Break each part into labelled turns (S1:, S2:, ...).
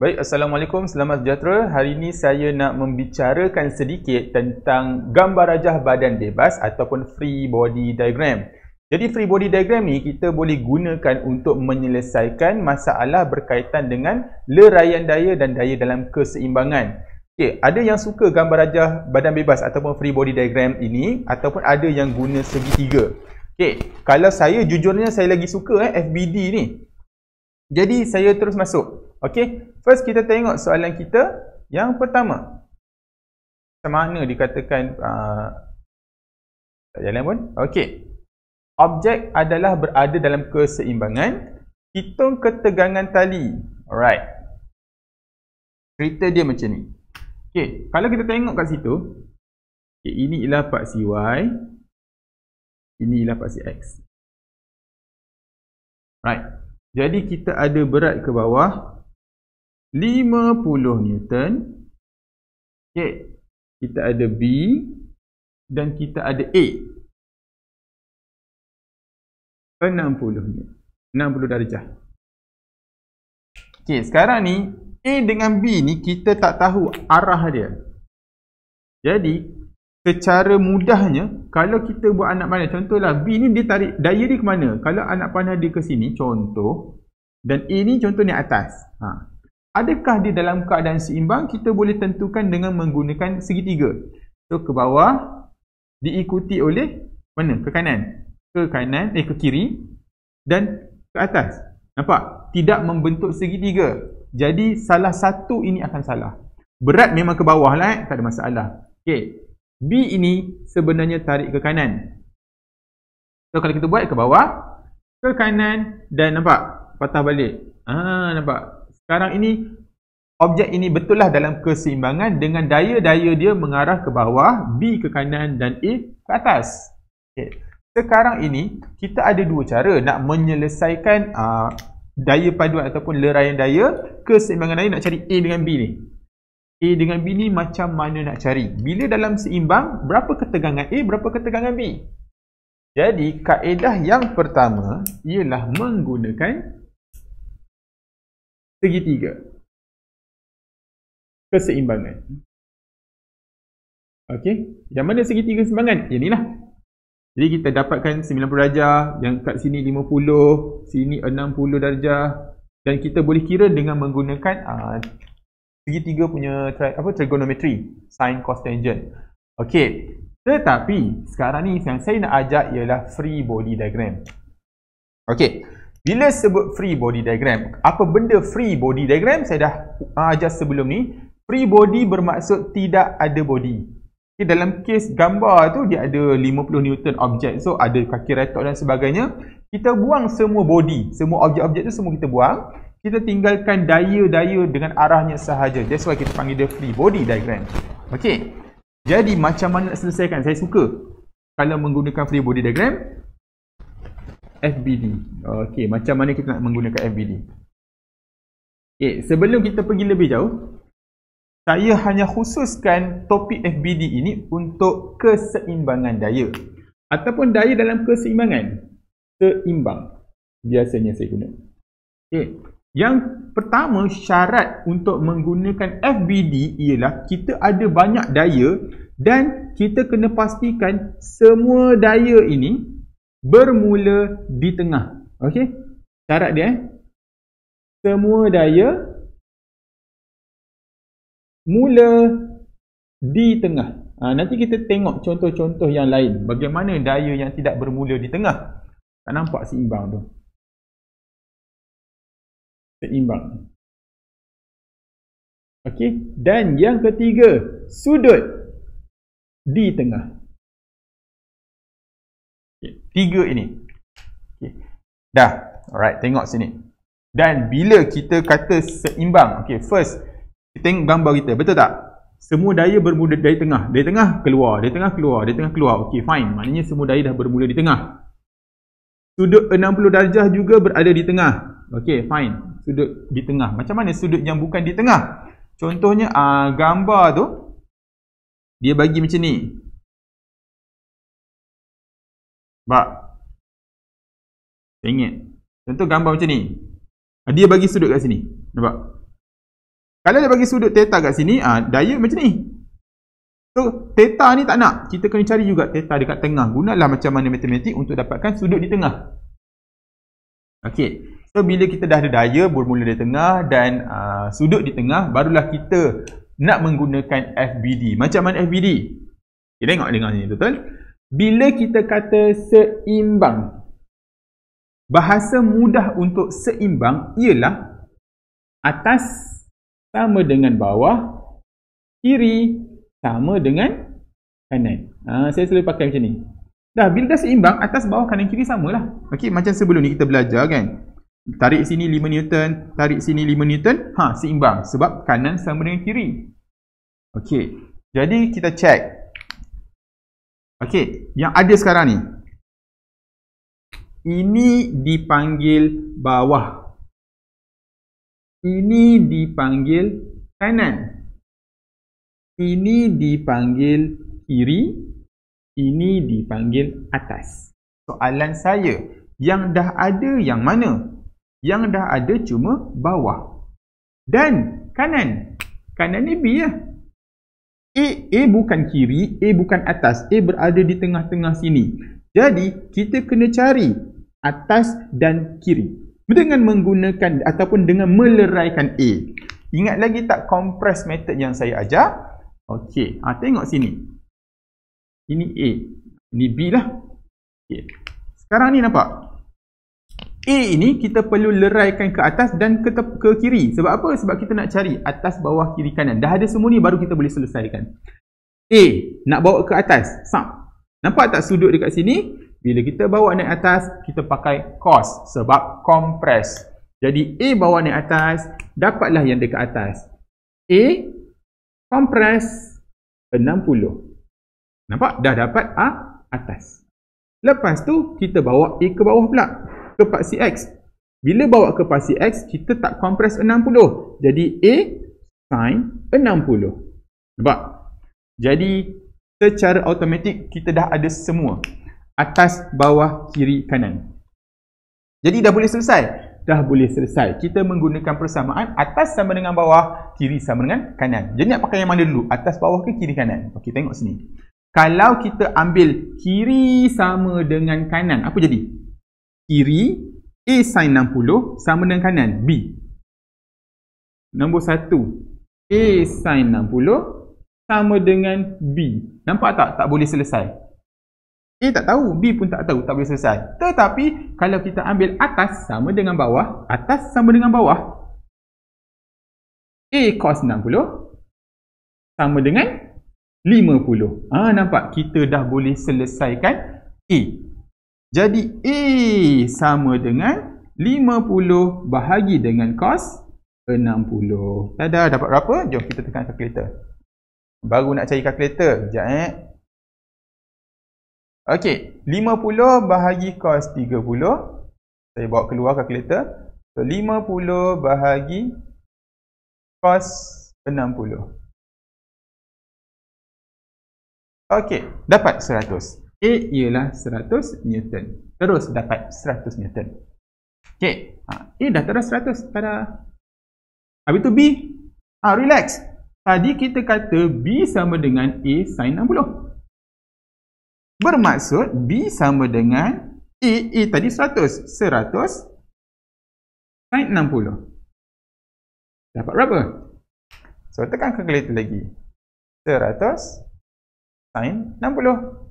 S1: Baik, Assalamualaikum, selamat sejahtera. Hari ini saya nak membicarakan sedikit tentang gambar rajah badan bebas ataupun free body diagram. Jadi free body diagram ni kita boleh gunakan untuk menyelesaikan masalah berkaitan dengan leraian daya dan daya dalam keseimbangan. Okay, ada yang suka gambar rajah badan bebas ataupun free body diagram ini ataupun ada yang guna segitiga. Okay, kalau saya jujurnya saya lagi suka eh, FBD ni. Jadi saya terus masuk. Okey, first kita tengok soalan kita yang pertama. Macam mana dikatakan uh, tak jalan pun? Okey. Objek adalah berada dalam keseimbangan. Hitung ketegangan tali. Alright. Cerita dia macam ni. Okey, kalau kita tengok kat situ, okay, ini ialah part CY. Ini ialah part CX. Right. Jadi kita ada berat ke bawah 50 Newton. Okay. Kita ada B dan kita ada A. 60 Newton. 60 darjah. Okay, sekarang ni A dengan B ni kita tak tahu arah dia. Jadi, secara mudahnya, kalau kita buat anak panah, contohlah B ni dia tarik daya dia ke mana? Kalau anak panah dia ke sini, contoh, dan A ni contoh ni atas. Ha. Adakah di dalam keadaan seimbang kita boleh tentukan dengan menggunakan segitiga. So ke bawah diikuti oleh mana? Ke kanan. Ke kanan, eh ke kiri dan ke atas. Nampak? Tidak membentuk segitiga. Jadi salah satu ini akan salah. Berat memang ke bawah lah eh. Tak ada masalah. Okay. B ini sebenarnya tarik ke kanan. So kalau kita buat ke bawah, ke kanan dan nampak? Patah balik. Ah, nampak? Sekarang ini objek ini betul lah dalam keseimbangan dengan daya-daya dia mengarah ke bawah, B ke kanan dan A ke atas. Okay. Sekarang ini kita ada dua cara nak menyelesaikan uh, daya paduan ataupun leraian daya, keseimbangan daya nak cari A dengan B ni. A dengan B ni macam mana nak cari? Bila dalam seimbang, berapa ketegangan A, berapa ketegangan B? Jadi kaedah yang pertama ialah menggunakan segitiga. Keseimbangan. Okey. Yang mana segitiga keseimbangan? Yang inilah. Jadi kita dapatkan 90 darjah, yang kat sini 50, sini 60 darjah dan kita boleh kira dengan menggunakan uh, segitiga punya tri apa trigonometry, sin cos tangent. Okey. Tetapi sekarang ni yang saya nak ajak ialah free body diagram. Okey. Bila sebut free body diagram, apa benda free body diagram? Saya dah ajar sebelum ni. Free body bermaksud tidak ada body. Okay, dalam kes gambar tu dia ada 50 Newton objek. So ada kaki retok dan sebagainya. Kita buang semua body. Semua objek-objek tu semua kita buang. Kita tinggalkan daya-daya dengan arahnya sahaja. That's why kita panggil dia free body diagram. Okay. Jadi macam mana nak selesaikan? Saya suka kalau menggunakan free body diagram. FBD. Okey, macam mana kita nak menggunakan FBD? Okey, sebelum kita pergi lebih jauh, saya hanya khususkan topik FBD ini untuk keseimbangan daya ataupun daya dalam keseimbangan. Seimbang biasanya saya guna. Okey, yang pertama syarat untuk menggunakan FBD ialah kita ada banyak daya dan kita kena pastikan semua daya ini bermula di tengah. Okey? Syarat dia eh. Semua daya mula di tengah. Ha, nanti kita tengok contoh-contoh yang lain. Bagaimana daya yang tidak bermula di tengah. Tak nampak seimbang tu. Seimbang. Okey. Dan yang ketiga, sudut di tengah. Okay. Tiga ini. Okay. Dah. Alright. Tengok sini. Dan bila kita kata seimbang. Okay. First. Kita tengok gambar kita. Betul tak? Semua daya bermula dari tengah. Dari tengah keluar. Dari tengah keluar. Dari tengah keluar. Okay. Fine. Maknanya semua daya dah bermula di tengah. Sudut 60 darjah juga berada di tengah. Okay. Fine. Sudut di tengah. Macam mana sudut yang bukan di tengah? Contohnya. Uh, gambar tu. Dia bagi macam ni. Nampak? Saya ingat. Contoh gambar macam ni. Ah, dia bagi sudut kat sini. Nampak? Kalau dia bagi sudut theta kat sini, ah daya macam ni. So, theta ni tak nak. Kita kena cari juga theta dekat tengah. Gunalah macam mana matematik untuk dapatkan sudut di tengah. Okey. So, bila kita dah ada daya bermula di tengah dan uh, sudut di tengah, barulah kita nak menggunakan FBD. Macam mana FBD? Kita tengok dengar ni, betul? Bila kita kata seimbang, bahasa mudah untuk seimbang ialah atas sama dengan bawah, kiri sama dengan kanan. Ha, saya selalu pakai macam ni. Dah, bila dah seimbang, atas, bawah, kanan, kiri samalah. Okey, macam sebelum ni kita belajar kan. Tarik sini 5 Newton, tarik sini 5 Newton, ha, seimbang. Sebab kanan sama dengan kiri. Okey, jadi kita check. Okey, yang ada sekarang ni. Ini dipanggil bawah. Ini dipanggil kanan. Ini dipanggil kiri. Ini dipanggil atas. Soalan saya, yang dah ada yang mana? Yang dah ada cuma bawah. Dan kanan. Kanan ni B lah. A, A bukan kiri, A bukan atas. A berada di tengah-tengah sini. Jadi, kita kena cari atas dan kiri. Dengan menggunakan ataupun dengan meleraikan A. Ingat lagi tak compress method yang saya ajar? Okey, ha, tengok sini. Ini A. Ini B lah. Okay. Sekarang ni nampak? A ini kita perlu leraikan ke atas dan ke, ke kiri. Sebab apa? Sebab kita nak cari atas, bawah, kiri, kanan. Dah ada semua ni baru kita boleh selesaikan. A nak bawa ke atas. Sam. Nampak tak sudut dekat sini? Bila kita bawa naik atas, kita pakai cos. Sebab compress. Jadi A bawa naik atas, dapatlah yang dekat atas. A compress 60. Nampak? Dah dapat A atas. Lepas tu, kita bawa A ke bawah pula ke paksi X. Bila bawa ke paksi X, kita tak kompres 60. Jadi A sin 60. Nampak? Jadi secara automatik kita dah ada semua. Atas, bawah, kiri, kanan. Jadi dah boleh selesai? Dah boleh selesai. Kita menggunakan persamaan atas sama dengan bawah, kiri sama dengan kanan. Jadi nak pakai yang mana dulu? Atas, bawah ke kiri, kanan? Okey, tengok sini. Kalau kita ambil kiri sama dengan kanan, apa jadi? Kiri A sin 60 sama dengan kanan B. Nombor 1 A sin 60 sama dengan B. Nampak tak? Tak boleh selesai. A tak tahu, B pun tak tahu, tak boleh selesai. Tetapi kalau kita ambil atas sama dengan bawah, atas sama dengan bawah. A cos 60 sama dengan 50. Ah ha, nampak kita dah boleh selesaikan A. Jadi A sama dengan 50 bahagi dengan cos 60. Tada, dapat berapa? Jom kita tekan kalkulator. Baru nak cari kalkulator. Sekejap eh. Okey, 50 bahagi cos 30. Saya bawa keluar kalkulator. So 50 bahagi cos 60. Okey, dapat 100. A ialah 100 Newton. Terus dapat 100 Newton. Okey. Ha, A dah terus 100. Tada. Habis tu B. Ha, relax. Tadi kita kata B sama dengan A sin 60. Bermaksud B sama dengan A. A tadi 100. 100 sin 60. Dapat berapa? So, tekan calculator lagi. 100 sin 60.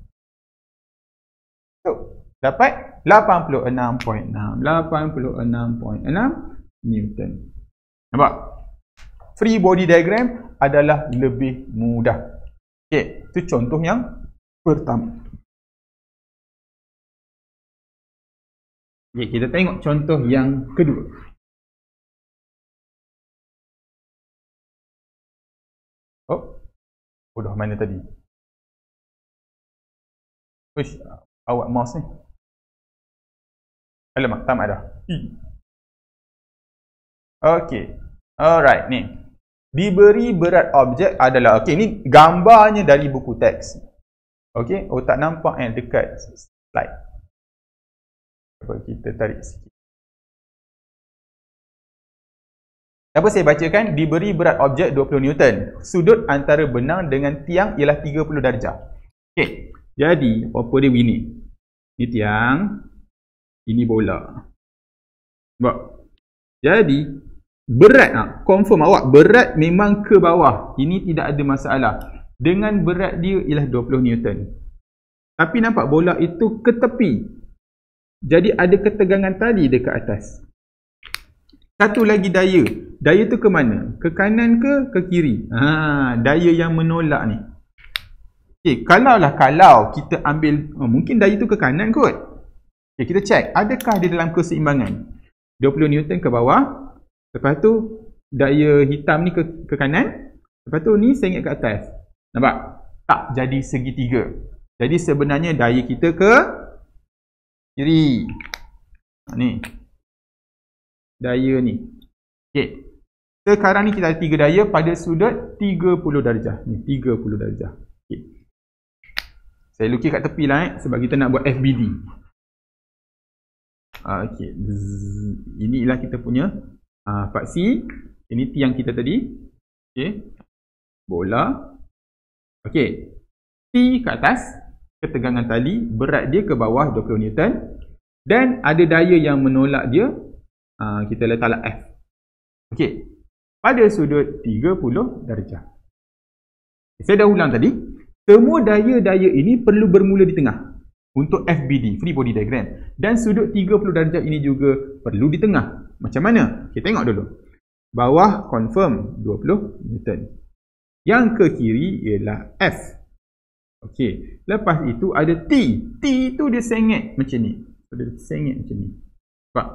S1: So, dapat 86.6. 86.6 Newton. Nampak? Free body diagram adalah lebih mudah. Okey, itu contoh yang pertama. Okey, kita tengok contoh yang kedua. Oh. Udah mana tadi? Uish, awak mouse ni alamak tamat dah ok alright ni diberi berat objek adalah ok ni gambarnya dari buku teks ok oh tak nampak yang dekat slide Cuba kita tarik sikit Apa saya bacakan? Diberi berat objek 20 Newton. Sudut antara benang dengan tiang ialah 30 darjah. Okey. Jadi, apa dia begini? Ini tiang. Ini bola. Nampak? Jadi, berat nak. Confirm awak. Berat memang ke bawah. Ini tidak ada masalah. Dengan berat dia ialah 20 Newton. Tapi nampak bola itu ke tepi. Jadi ada ketegangan tali dekat atas. Satu lagi daya. Daya tu ke mana? Ke kanan ke ke kiri? Ha, daya yang menolak ni. Okey, kalaulah kalau kita ambil oh, mungkin daya tu ke kanan kot. Okey, kita check adakah dia dalam keseimbangan? 20 Newton ke bawah. Lepas tu daya hitam ni ke ke kanan. Lepas tu ni sengit ke atas. Nampak? Tak jadi segitiga. Jadi sebenarnya daya kita ke kiri. Ha, ni. Daya ni. Okey. Sekarang ni kita ada tiga daya pada sudut 30 darjah. Ni 30 darjah. Okey. Saya lukis kat tepi lah eh. Sebab kita nak buat FBD. Ha, Okey. Ini ialah kita punya uh, paksi. Ini tiang kita tadi. Okey. Bola. Okey. T kat atas ketegangan tali, berat dia ke bawah 20 Newton dan ada daya yang menolak dia, uh, kita letaklah F. Okey. Pada sudut 30 darjah. Saya dah ulang tadi, semua daya-daya ini perlu bermula di tengah untuk FBD, free body diagram. Dan sudut 30 darjah ini juga perlu di tengah. Macam mana? Kita tengok dulu. Bawah confirm 20 Newton. Yang ke kiri ialah F. Okey, lepas itu ada T. T itu dia sengit macam ni. Dia sengit macam ni. Nampak?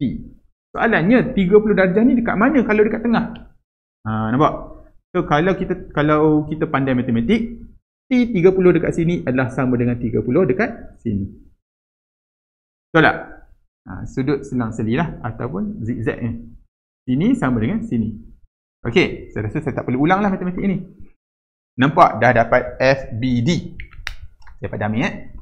S1: T. Soalannya 30 darjah ni dekat mana kalau dekat tengah? Ha, nampak? So kalau kita kalau kita pandai matematik, T 30 dekat sini adalah sama dengan 30 dekat sini. Betul tak? Ha, sudut selang seli lah ataupun zigzag ni. Sini sama dengan sini. Okey, saya rasa saya tak perlu ulang lah matematik ni. Nampak dah dapat FBD. Saya padam eh.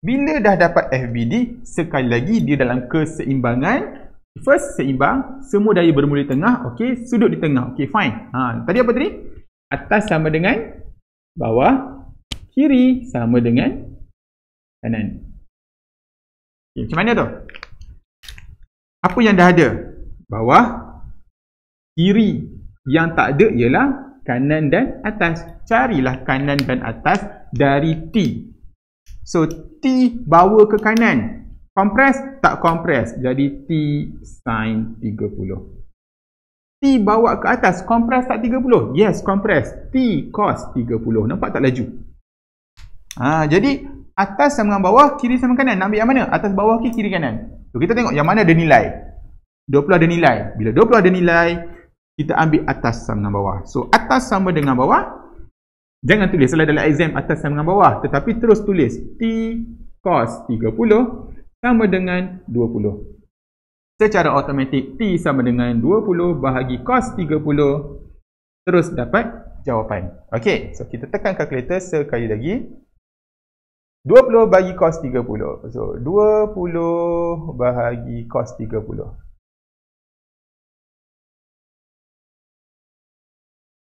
S1: Bila dah dapat FBD, sekali lagi dia dalam keseimbangan. First, seimbang. Semua daya bermula di tengah. Okey, sudut di tengah. Okey, fine. Ha, tadi apa tadi? Atas sama dengan bawah. Kiri sama dengan kanan. Okay, macam mana tu? Apa yang dah ada? Bawah. Kiri. Yang tak ada ialah kanan dan atas. Carilah kanan dan atas dari T. So, T bawa ke kanan. Kompres? Tak kompres. Jadi, T sin 30. T bawa ke atas. Kompres tak 30? Yes, kompres. T cos 30. Nampak tak laju? Ha, jadi, atas sama dengan bawah, kiri sama kanan. Nak ambil yang mana? Atas bawah ke kiri kanan? So, kita tengok yang mana ada nilai. 20 ada nilai. Bila 20 ada nilai, kita ambil atas sama dengan bawah. So, atas sama dengan bawah. Jangan tulis dalam exam atas sama dengan bawah. Tetapi terus tulis T cos 30 sama dengan 20. Secara automatik, T sama dengan 20 bahagi cos 30. Terus dapat jawapan. Okey, so kita tekan kalkulator sekali lagi. 20 bagi cos 30. So, 20 bahagi cos 30.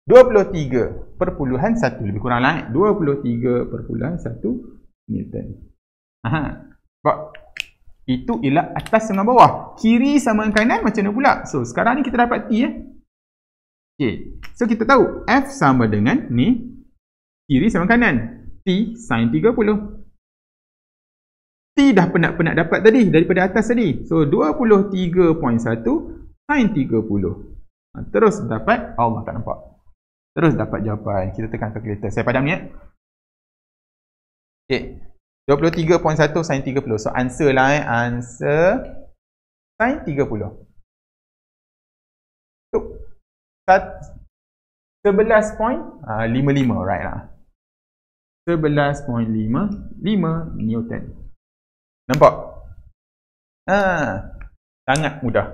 S1: 23 perpuluhan 1 lebih kurang lah 23 perpuluhan 1 Newton Aha. Sebab itu ialah atas dengan bawah kiri sama dengan kanan macam mana pula so sekarang ni kita dapat T eh okay. so kita tahu F sama dengan ni kiri sama kanan T sin 30 T dah penat-penat dapat tadi daripada atas tadi so 23.1 sin 30 ha, terus dapat Allah tak nampak Terus dapat jawapan. Kita tekan kalkulator. Saya padam ni. Okay. 23.1 sin 30. So answer lah eh. Answer sin 30. So, 11.55 right lah. 11.55 Newton. Nampak? Ha, sangat mudah.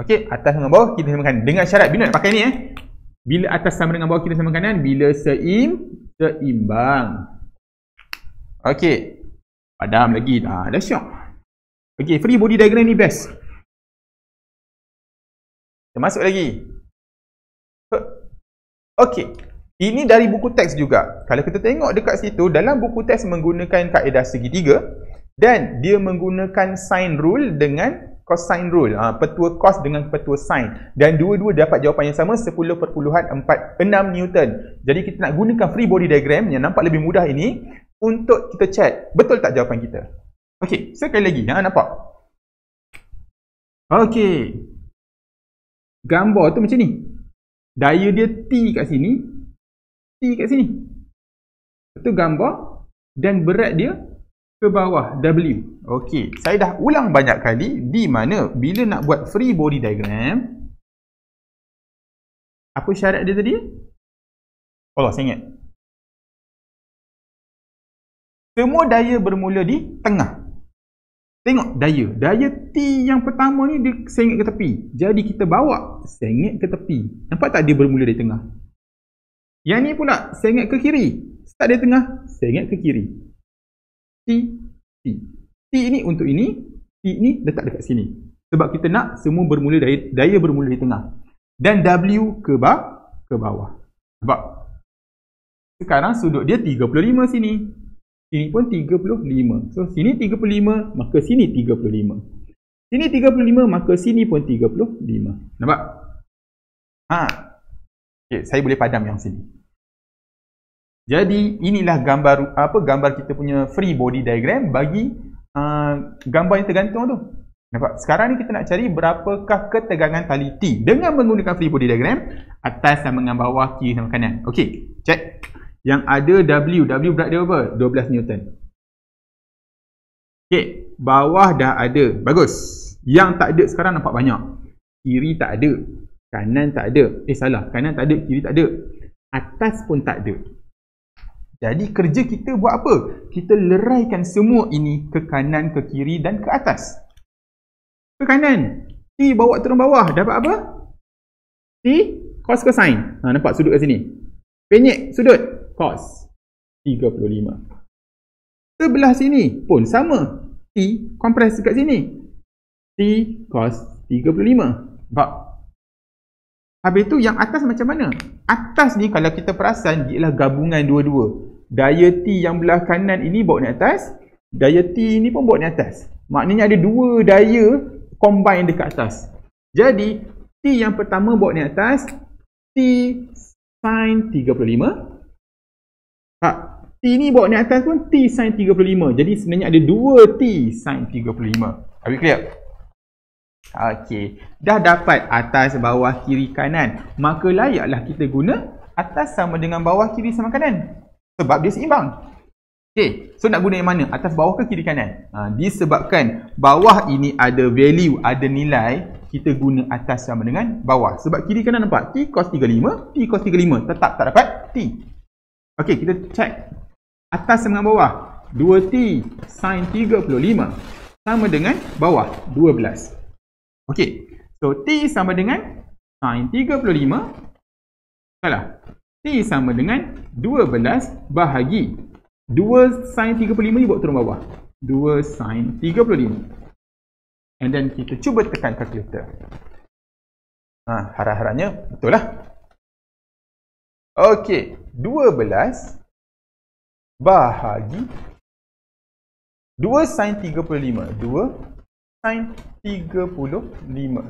S1: Okey, atas dengan bawah kita samakan dengan syarat bila nak pakai ni eh. Bila atas sama dengan bawah kiri sama kanan? Bila seim, seimbang. Okey. Padam lagi. Dah, dah syok. Okey, free body diagram ni best. Kita masuk lagi. Okey. Ini dari buku teks juga. Kalau kita tengok dekat situ, dalam buku teks menggunakan kaedah segitiga dan dia menggunakan sine rule dengan cosine rule. Ha, petua cos dengan petua sine. Dan dua-dua dapat jawapan yang sama 10.46 Newton. Jadi kita nak gunakan free body diagram yang nampak lebih mudah ini untuk kita check betul tak jawapan kita. Okey, sekali lagi. Ha, nampak? Okey. Gambar tu macam ni. Daya dia T kat sini, T kat sini. Itu gambar dan berat dia ke bawah W. Okey, saya dah ulang banyak kali di mana bila nak buat free body diagram apa syarat dia tadi? Allah, saya ingat. Semua daya bermula di tengah. Tengok daya. Daya T yang pertama ni dia sengit ke tepi. Jadi kita bawa sengit ke tepi. Nampak tak dia bermula di tengah? Yang ni pula sengit ke kiri. Start dari tengah, sengit ke kiri. T, T. T ini untuk ini, T ini letak dekat sini. Sebab kita nak semua bermula dari daya bermula di tengah. Dan W ke bawah, ke bawah. Sebab sekarang sudut dia 35 sini. Sini pun 35. So sini 35, maka sini 35. Sini 35, maka sini pun 35. Nampak? Ha, Okay, saya boleh padam yang sini. Jadi inilah gambar apa gambar kita punya free body diagram bagi uh, gambar yang tergantung tu. Nampak? Sekarang ni kita nak cari berapakah ketegangan tali T dengan menggunakan free body diagram atas sama dengan bawah, kiri sama kanan. Okey, check. Yang ada W, W berat dia apa? 12 Newton. Okey, bawah dah ada. Bagus. Yang tak ada sekarang nampak banyak. Kiri tak ada. Kanan tak ada. Eh salah. Kanan tak ada. Kiri tak ada. Atas pun tak ada. Jadi kerja kita buat apa? Kita leraikan semua ini ke kanan, ke kiri dan ke atas. Ke kanan. T bawa turun bawah. Dapat apa? T cos cosine. Ha, nampak sudut kat sini. Penyek sudut. Cos. 35. Sebelah sini pun sama. T kompres kat sini. T cos 35. Nampak? Habis tu yang atas macam mana? Atas ni kalau kita perasan ialah gabungan dua-dua. Daya T yang belah kanan ini bawa ni atas. Daya T ni pun bawa ni atas. Maknanya ada dua daya combine dekat atas. Jadi T yang pertama bawa ni atas. T sin 35. T ni bawa ni atas pun T sin 35. Jadi sebenarnya ada dua T sin 35. Habis clear? Okey, dah dapat atas, bawah, kiri, kanan. Maka layaklah kita guna atas sama dengan bawah, kiri sama kanan. Sebab dia seimbang. Okey, so nak guna yang mana? Atas, bawah ke kiri, kanan? Ha, disebabkan bawah ini ada value, ada nilai, kita guna atas sama dengan bawah. Sebab kiri kanan nampak? T cos 35, T cos 35. Tetap tak dapat T. Okey, kita check. Atas dengan bawah. 2T sin 35 sama dengan bawah 12. Okey. So T sama dengan sin 35 salah. T sama dengan 12 bahagi 2 sin 35 ni buat turun bawah. 2 sin 35. And then kita cuba tekan kalkulator. Ha, harap-harapnya betul lah. Okey, 12 bahagi 2 sin 35. 2 sin 35.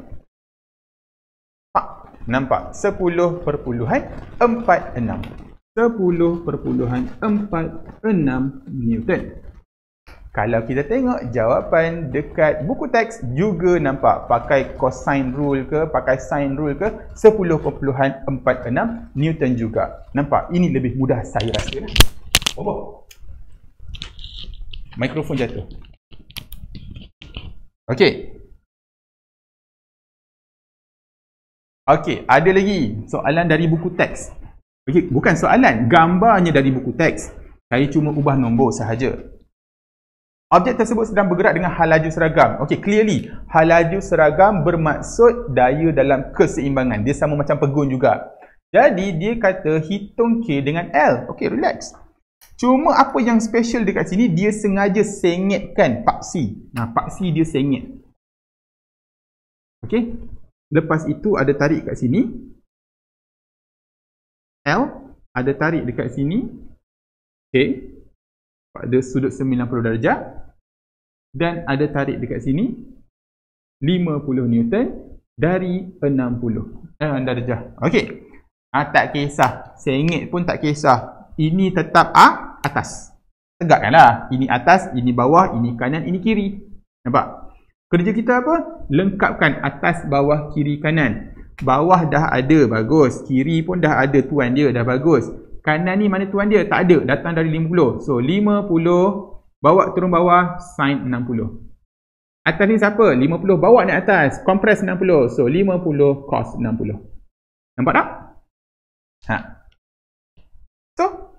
S1: Pak, nampak? 10 perpuluhan 46. 10 perpuluhan 46 Newton. Kalau kita tengok jawapan dekat buku teks juga nampak pakai cosine rule ke, pakai sine rule ke 10.46 Newton juga. Nampak? Ini lebih mudah saya rasa. Oh, Mikrofon jatuh. Okey. Okey, ada lagi soalan dari buku teks. Okey, bukan soalan, gambarnya dari buku teks. Saya cuma ubah nombor sahaja. Objek tersebut sedang bergerak dengan hal laju seragam. Okey, clearly, hal laju seragam bermaksud daya dalam keseimbangan. Dia sama macam pegun juga. Jadi, dia kata hitung K dengan L. Okey, relax. Cuma apa yang special dekat sini dia sengaja sengitkan paksi. Nah, paksi dia sengit. Okey. Lepas itu ada tarik kat sini. L ada tarik dekat sini. Okay. Pada sudut 90 darjah. Dan ada tarik dekat sini. 50 Newton dari 60 eh, darjah. Okey. Ah, tak kisah. Sengit pun tak kisah. Ini tetap ah, atas. Tegakkanlah. Ini atas, ini bawah, ini kanan, ini kiri. Nampak? Kerja kita apa? Lengkapkan atas, bawah, kiri, kanan. Bawah dah ada, bagus. Kiri pun dah ada tuan dia, dah bagus. Kanan ni mana tuan dia? Tak ada, datang dari 50. So, 50, bawa turun bawah, sin 60. Atas ni siapa? 50 bawa naik atas. Compress 60. So 50 cos 60. Nampak tak? Ha. So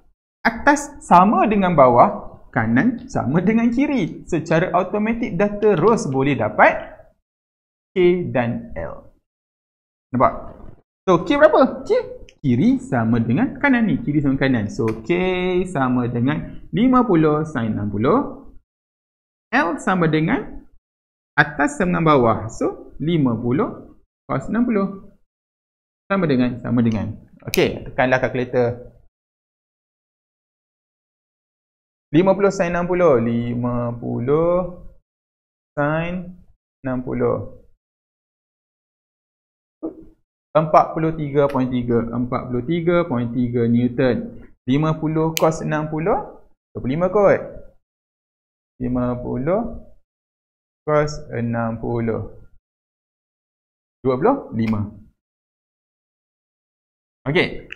S1: atas sama dengan bawah. Kanan sama dengan kiri. Secara automatik dah terus boleh dapat K dan L. Nampak? So K berapa? K kiri sama dengan kanan ni. Kiri sama kanan. So K sama dengan 50 sin 60. L sama dengan atas sama dengan bawah. So, 50 cos 60. Sama dengan, sama dengan. Okey, tekanlah kalkulator. 50 sin 60. 50 sin 60. 43.3 43.3 Newton 50 cos 60 25 kot 50 cos 60. 25. Okey.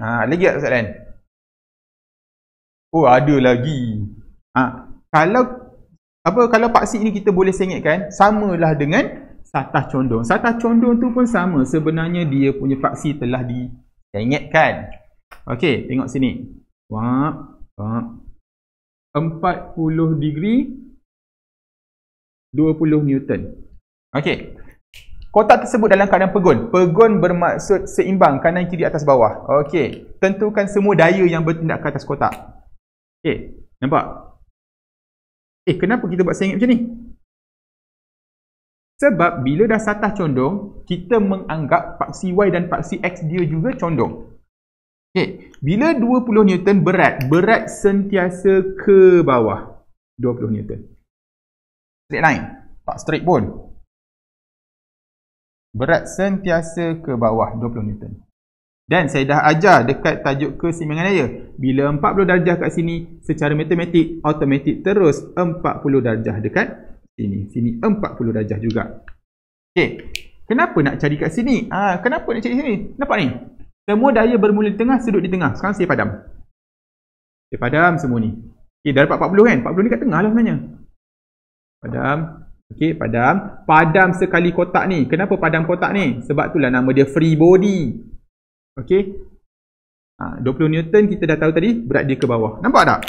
S1: Ha, lagi tak soalan? Oh, ada lagi. Ha, kalau apa kalau paksi ini kita boleh sengitkan samalah dengan satah condong. Satah condong tu pun sama. Sebenarnya dia punya paksi telah disengitkan. Okey, tengok sini. Wah, wah. 40 degree 20 Newton. Okey. Kotak tersebut dalam keadaan pegun. Pegun bermaksud seimbang kanan kiri atas bawah. Okey. Tentukan semua daya yang bertindak ke atas kotak. Okey. Nampak? Eh, kenapa kita buat sengit macam ni? Sebab bila dah satah condong, kita menganggap paksi Y dan paksi X dia juga condong. Okey. Bila 20 Newton berat, berat sentiasa ke bawah. 20 Newton straight line. Tak straight pun. Berat sentiasa ke bawah 20 Newton. Dan saya dah ajar dekat tajuk keseimbangan daya. Bila 40 darjah kat sini, secara matematik, automatik terus 40 darjah dekat sini. Sini 40 darjah juga. Okay. Kenapa nak cari kat sini? Ah, kenapa nak cari sini? Nampak ni? Semua daya bermula di tengah, sudut di tengah. Sekarang saya padam. Saya padam semua ni. Okay, dah dapat 40 kan? 40 ni kat tengah lah sebenarnya. Padam. Okey, padam. Padam sekali kotak ni. Kenapa padam kotak ni? Sebab itulah nama dia free body. Okey. Ha, 20 Newton kita dah tahu tadi berat dia ke bawah. Nampak tak?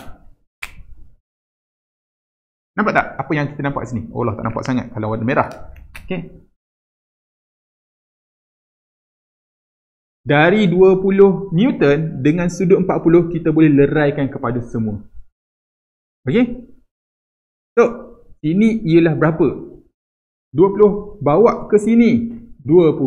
S1: Nampak tak apa yang kita nampak sini? Oh Allah tak nampak sangat kalau warna merah. Okey. Dari 20 Newton dengan sudut 40 kita boleh leraikan kepada semua. Okey? So, Sini ialah berapa? 20 bawa ke sini. 20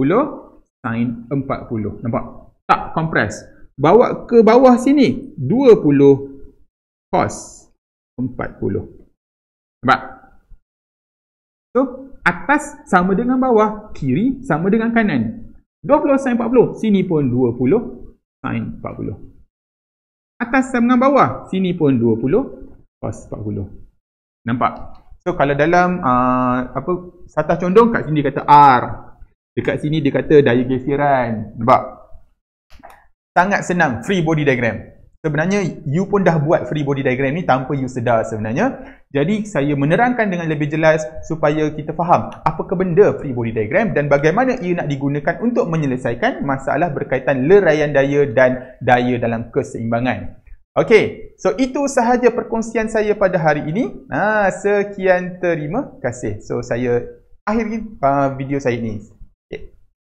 S1: sin 40. Nampak? Tak compress. Bawa ke bawah sini. 20 cos 40. Nampak? So, atas sama dengan bawah. Kiri sama dengan kanan. 20 sin 40. Sini pun 20 sin 40. Atas sama dengan bawah. Sini pun 20 cos 40. Nampak? So kalau dalam uh, apa satah condong kat sini dia kata R. Dekat sini dia kata daya geseran. Nampak? Sangat senang free body diagram. Sebenarnya you pun dah buat free body diagram ni tanpa you sedar sebenarnya. Jadi saya menerangkan dengan lebih jelas supaya kita faham apakah benda free body diagram dan bagaimana ia nak digunakan untuk menyelesaikan masalah berkaitan leraian daya dan daya dalam keseimbangan. Okey, so itu sahaja perkongsian saya pada hari ini. Ha, sekian terima kasih. So saya akhiri uh, video saya ini.